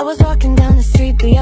I was walking down the street the